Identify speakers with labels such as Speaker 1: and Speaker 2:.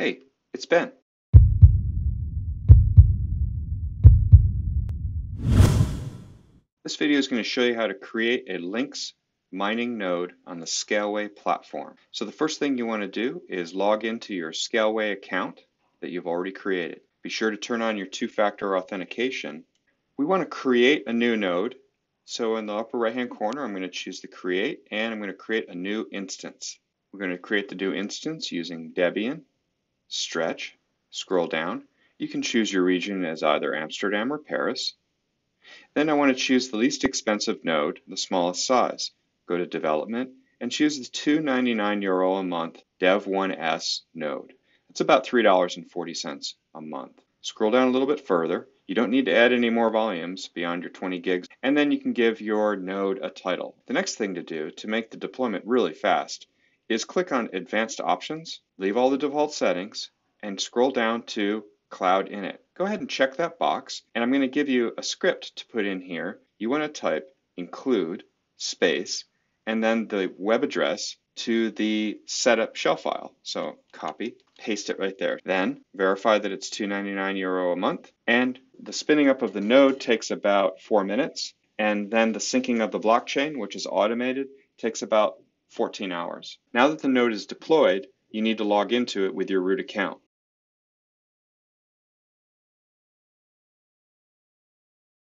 Speaker 1: Hey, it's Ben. This video is going to show you how to create a Lynx mining node on the Scaleway platform. So the first thing you want to do is log into your Scaleway account that you've already created. Be sure to turn on your two-factor authentication. We want to create a new node. So in the upper right-hand corner, I'm going to choose the create and I'm going to create a new instance. We're going to create the new instance using Debian stretch, scroll down. You can choose your region as either Amsterdam or Paris. Then I want to choose the least expensive node, the smallest size. Go to Development and choose the 299 euro a month Dev1S node. That's about $3.40 a month. Scroll down a little bit further. You don't need to add any more volumes beyond your 20 gigs, and then you can give your node a title. The next thing to do to make the deployment really fast is click on Advanced Options, leave all the default settings, and scroll down to Cloud Init. Go ahead and check that box, and I'm going to give you a script to put in here. You want to type include space and then the web address to the setup shell file. So copy, paste it right there. Then verify that it's 299 euro a month, and the spinning up of the node takes about four minutes, and then the syncing of the blockchain, which is automated, takes about 14 hours. Now that the node is deployed, you need to log into it with your root account.